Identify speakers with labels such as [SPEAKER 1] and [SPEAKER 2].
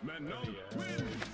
[SPEAKER 1] Man, oh, wins!